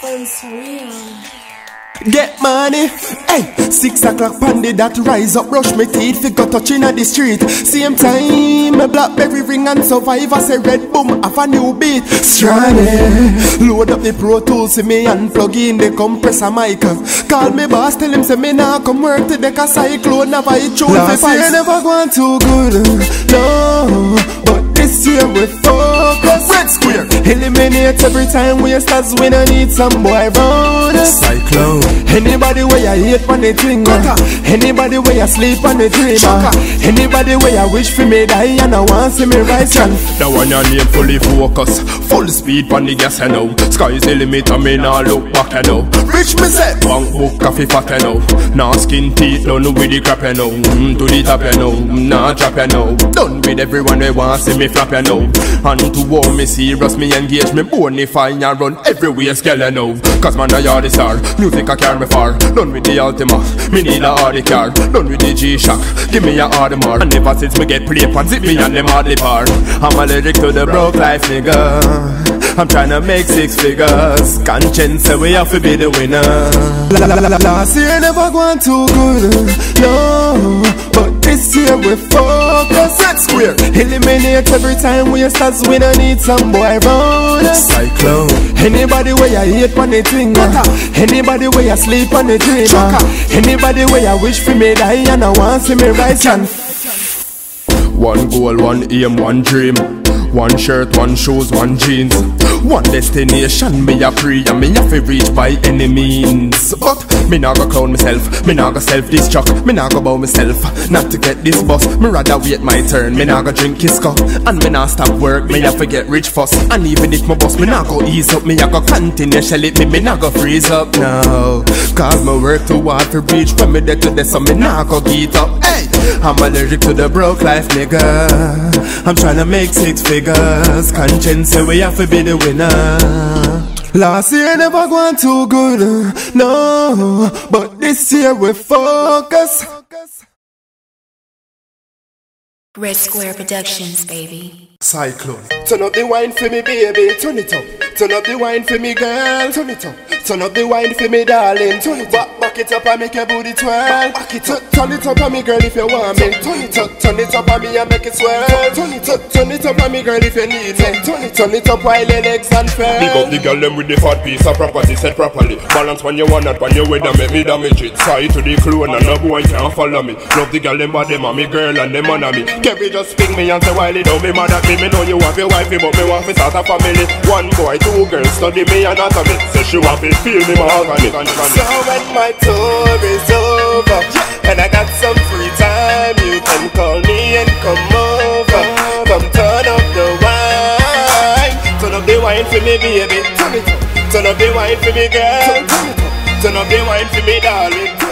Feels real. Get money, hey, six o'clock pandy that rise up, brush me teeth, fi go touching at the street. Same time, me blackberry ring and survivor say red boom, have a new beat. Stranded, load up the pro tools, see me and plug in the compressor mic. Call me boss, tell him say me nah come work to deck a Xyclone, never it true. Last year never gone too good, no, but this year we focus. Red square, eliminate every time we start, we don't need some boy round. Xyclone. Anybody where you hate on the thing Anybody where you sleep on the dream Anybody where you wish for me die and I want see me rise and That one your name fully focus. Full speed on the gas you know. Sky's the limit and me nah look back you know. Rich me say. Bank book coffee fat you know. Nah skin teeth done with the crap you know. Mm, To the top you know. Mm, Nah drop you know. Done with everyone they want see me flap you know. And to war me serious me engage me bonify and run everywhere scale you know Cause man I are the star Music I carry me far. Done with the Altima Me need a hardy car. Done with the G-Shock Give me a Audemars And ever since me get play pan Zip me and them hardly par. I'm allergic to the broke life nigga. I'm tryna make six figures. Conscience say we have to be the winner. La, la, la, la, Last year never gone too good. No But this year we focus Red square. Eliminate every time we start We don't need some boy round Xyclone. Anybody where you hate on the thing uh. Anybody where you sleep on the dream uh. Anybody where you wish for me die And I want see me rise. And One goal, one aim, one dream One shirt, one shoes, one jeans. One destination, me a pray And me have to reach by any means. But me nah go clown myself Me nah go self-destruct Me nah go bow myself. Not to get this bus Me rather wait my turn. Me nah go drink Kisco And me nah stop work. Me have to get rich first And even if my boss Me nah go ease up. Me a go continue shell it Me me nah go freeze up now. Cause me work too hard to reach. When me dead to this So me nah go get up. Hey I'm allergic to the broke life nigga I'm tryna make six figures Conscience say we have to be the winner Last year never gone too good No But this year we focus Red Square Productions, baby. Xyclone. Turn up the wine for me, baby. Turn it up. Turn up the wine for me, girl. Turn it up. Turn up the wine for me, darling. Turn it back, back it up and make your booty twirl. Back it up. Turn it up on me, girl, if you want me. Turn it up. Turn it up on me and make it swirl. Turn it up. Turn it up on me, girl, if you need me. Turn it. Turn it up while your legs unfurl. Big up the girl them with the fat piece of property set properly Balance when you want it, when you with them make me damage it Side to the clone and no boy can't follow me Love the girl them and me girl and them on me Kevin just ping me and say while it don't be mad at me Me know you want your wifey but me want to start a family One boy, two girls study me anatomy Say she want to feel me mahogany So when my tour is over and I got some free time, you can call me and come over. Come turn up the wine, turn up the wine for me, baby. Turn it up. Turn up the wine for me, girl. Turn up the wine for me, darling.